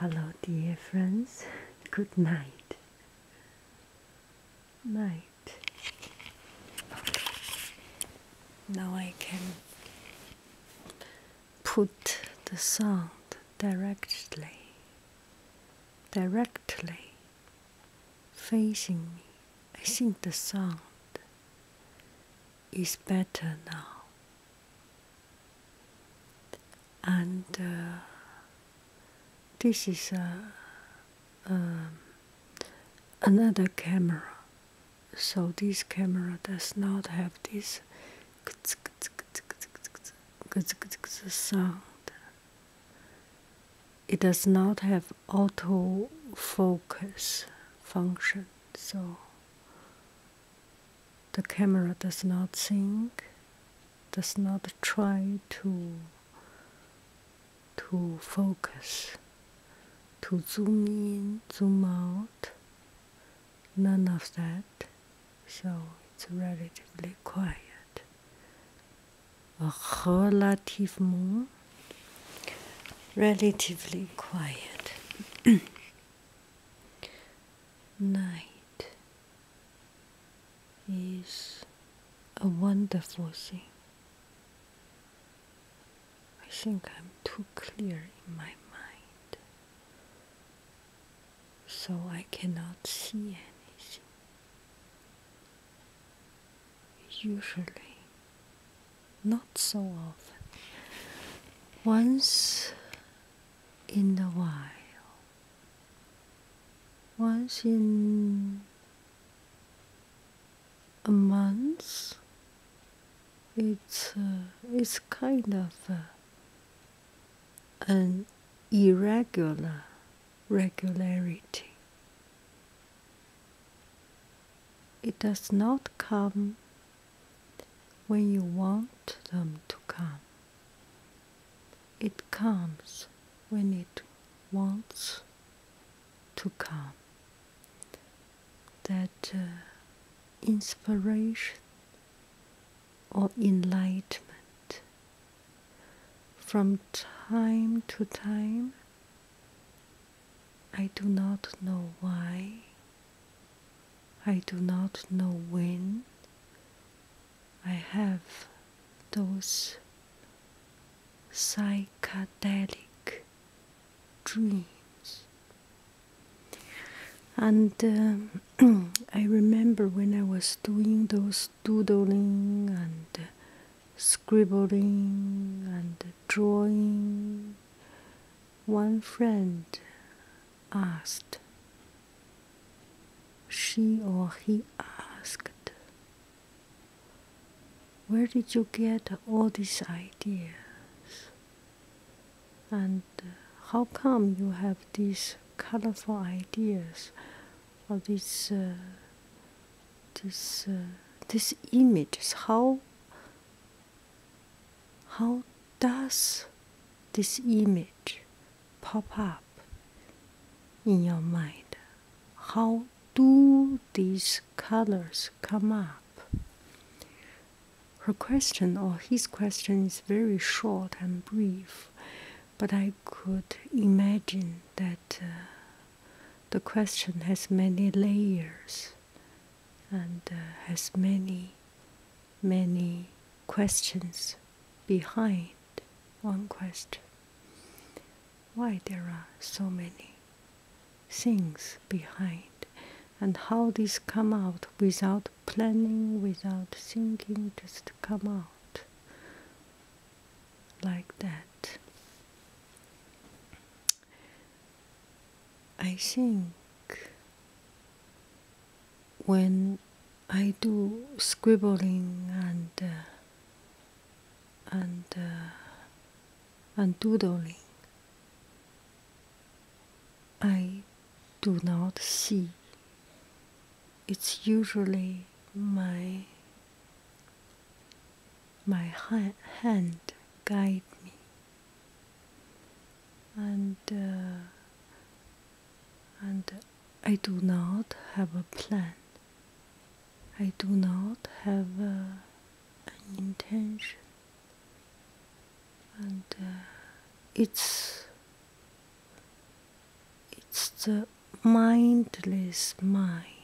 Hello, dear friends. Good night. Night. Now I can put the sound directly, directly facing me. I think the sound is better now. And uh, this is a, um, another camera. So this camera does not have this sound. It does not have auto focus function, so the camera does not sync, does not try to to focus, to zoom in, zoom out, none of that. So it's relatively quiet. Relatively quiet. Night is a wonderful thing. I think I'm too clear in my mind, so I cannot see anything. Usually, not so often. Once in a while, once in a month, it's uh, it's kind of uh, an irregular regularity. It does not come when you want them to come. It comes when it wants to come. That uh, inspiration or enlightenment from time to time. I do not know why. I do not know when. I have those psychedelic dreams. And um, I remember when I was doing those doodling and scribbling and drawing, one friend asked, she or he asked, Where did you get all these ideas? And how come you have these colorful ideas or these, uh, this, uh, this images? How how does this image pop up in your mind? How do these colors come up? Her question or his question is very short and brief, but I could imagine that uh, the question has many layers and uh, has many, many questions behind one question. Why there are so many things behind, and how these come out without planning, without thinking, just come out like that. I think when I do scribbling and uh, and uh, and doodling. I do not see. It's usually my my ha- hand guide me, and uh, and I do not have a plan. I do not have uh, an intention and uh, it's It's the mindless mind.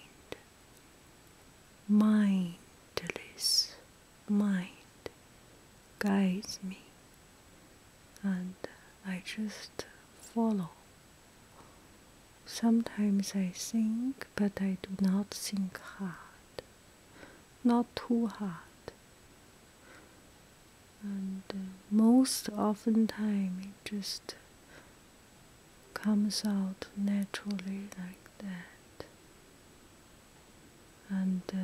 Mindless mind guides me, and I just follow. Sometimes I think, but I do not think hard, not too hard. And uh, most often time it just comes out naturally like that. And uh,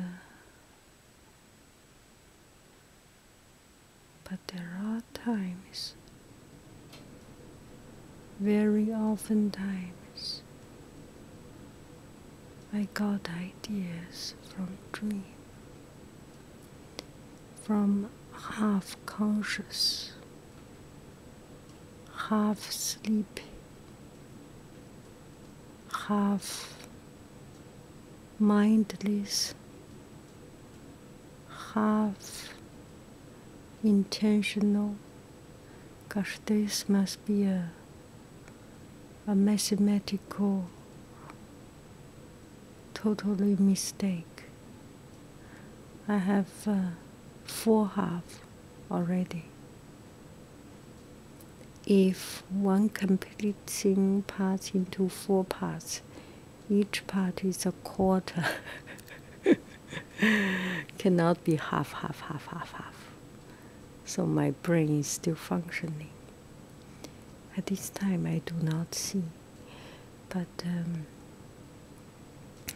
but there are times, very often times, I got ideas from dream, from half conscious, half sleepy, half mindless, half intentional. Gosh, this must be a, a mathematical totally mistake. I have uh, four half already. If one complete thing parts into four parts, each part is a quarter. Cannot be half, half, half, half, half. So my brain is still functioning. At this time, I do not see, but um,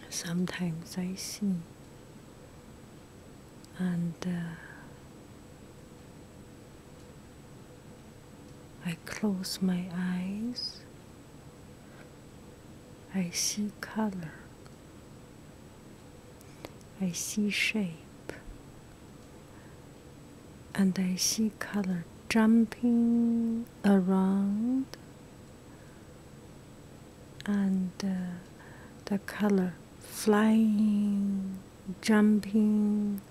sometimes I see. And uh, I close my eyes, I see color, I see shape, and I see color jumping around. And uh, the color flying, jumping,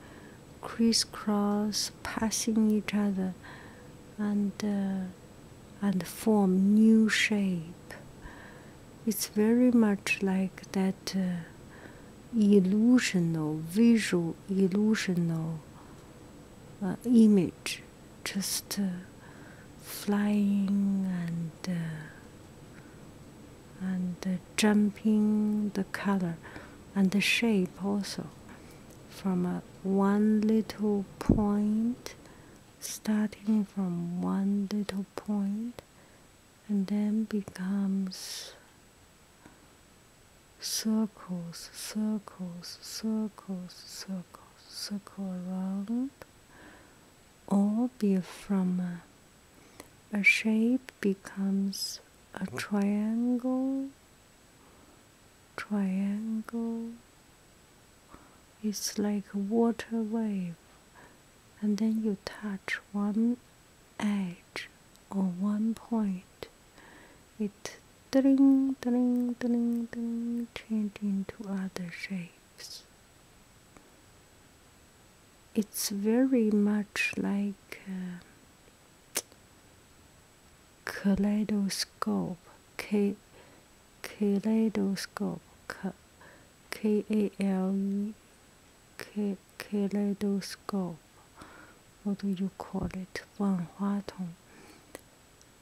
crisscross, passing each other, and uh, and form new shape. It's very much like that uh, illusional, visual, illusional uh, image, just uh, flying and uh, and uh, jumping the color and the shape also. From a one little point starting from one little point and then becomes circles circles circles circles circle around or be from a, a shape becomes a triangle, triangle. It's like a water wave, and then you touch one edge or one point. It ding, ding, ding, ding, change into other shapes. It's very much like. Uh, kaleidoscope, K, kaleidoscope, K A L E, K kaleidoscope. What do you call it? 万花筒.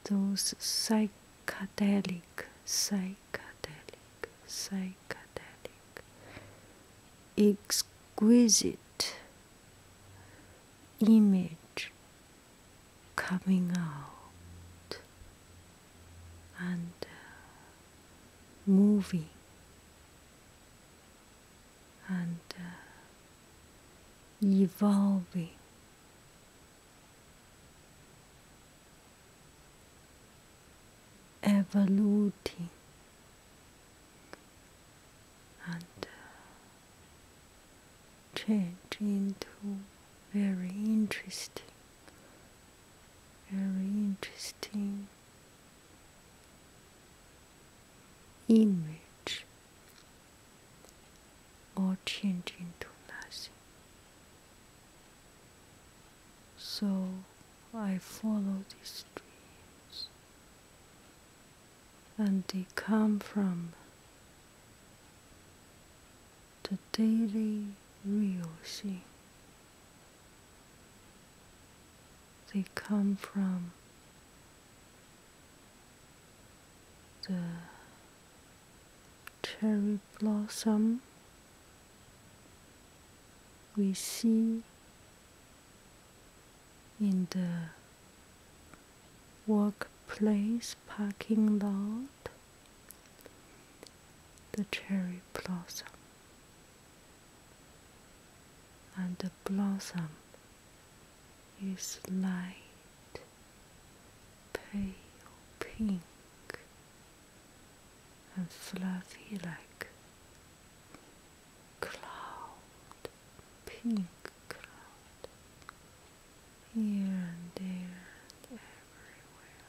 Those psychedelic, psychedelic, psychedelic, exquisite image coming out and uh, moving and uh, evolving. Evoluting and uh, change into very interesting, very interesting image or change into nothing. So I follow this. And they come from the daily thing. They come from the cherry blossom we see in the workplace parking lot the cherry blossom and the blossom is light pale pink and fluffy like cloud, pink cloud, here and there and everywhere,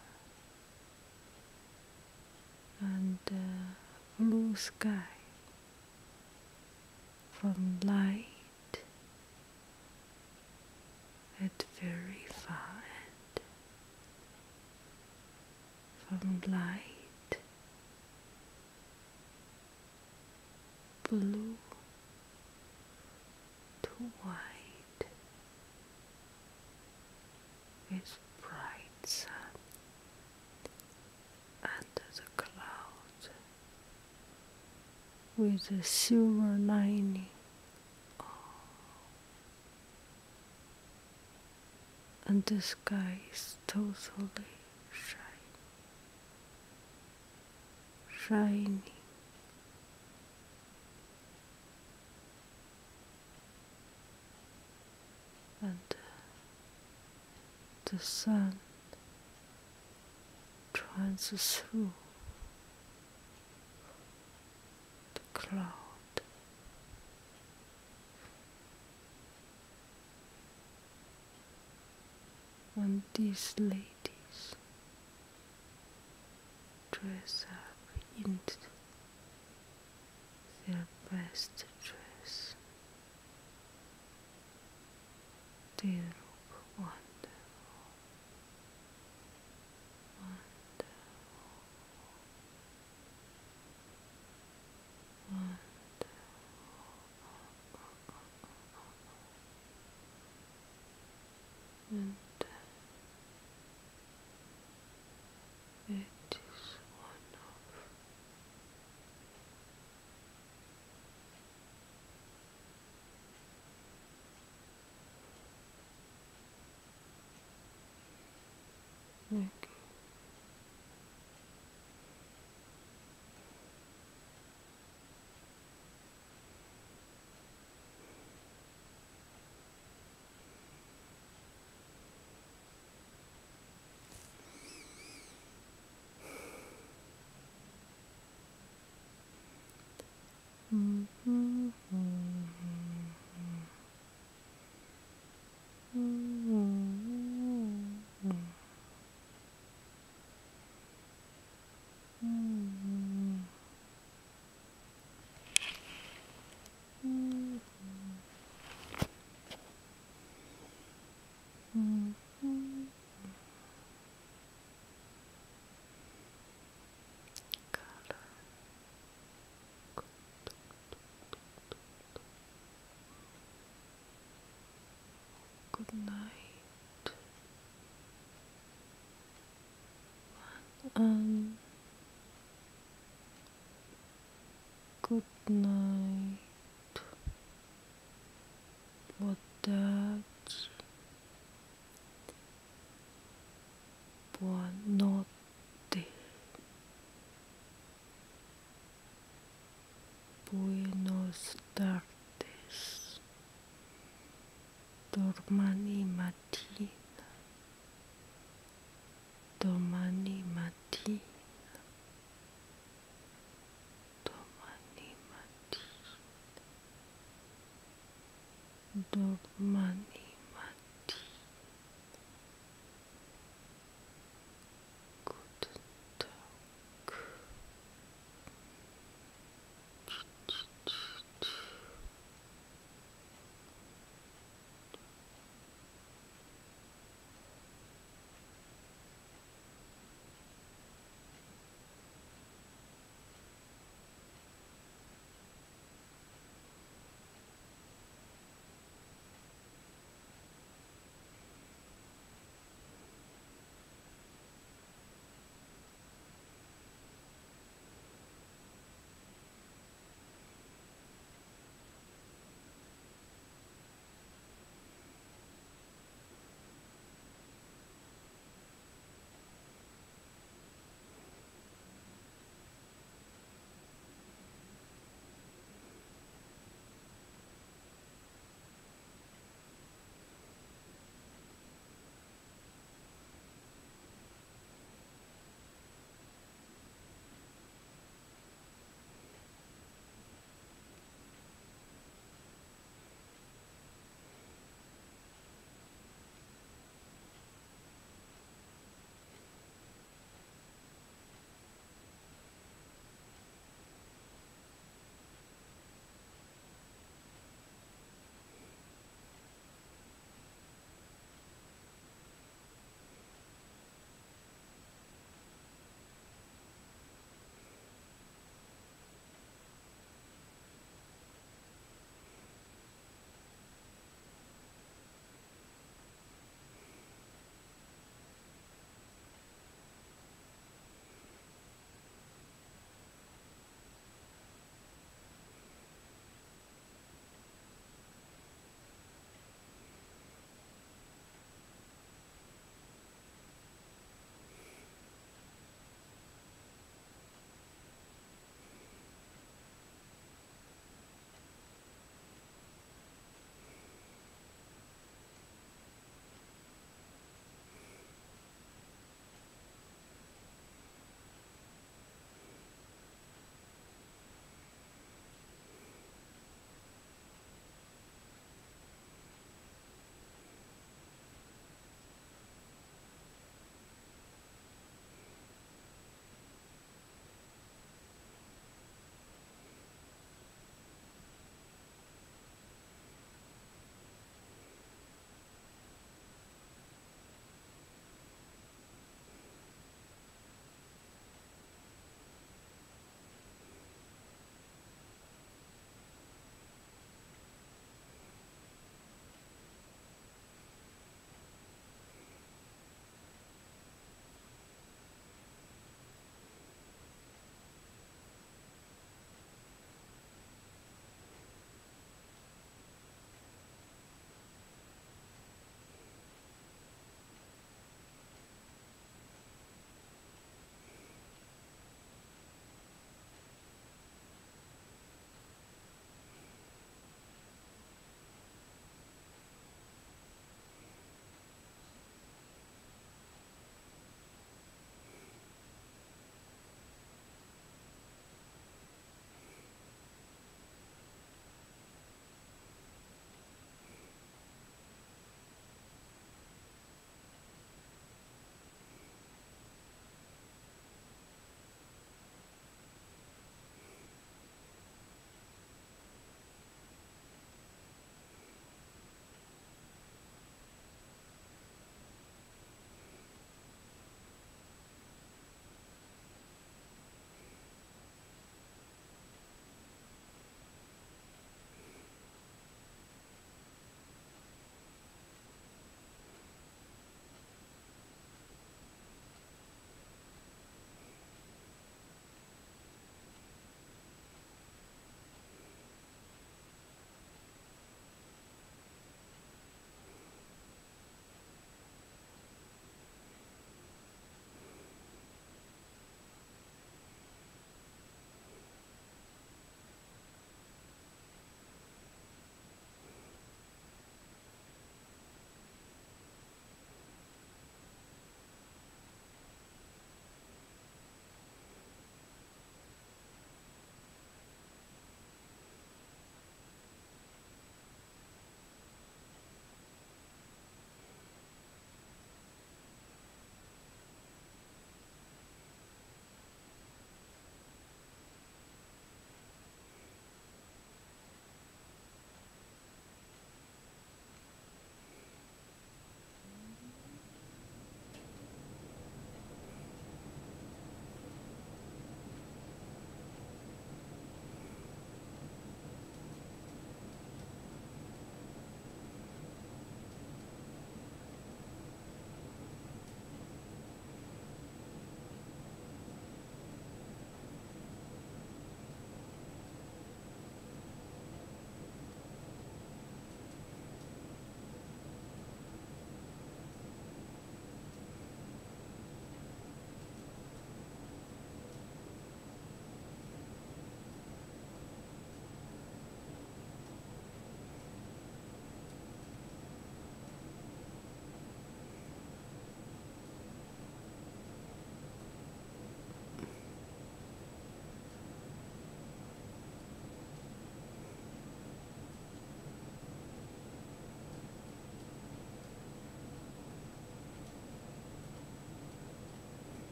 and uh, blue sky. From light at very far end, from light blue to white with bright sun under the clouds with a silver lining. And the sky is totally shiny, shining and the sun shines through the And these ladies dress up in their best dress. They good night. Buonanotte. Buonanotte. Buenos tardes. Domani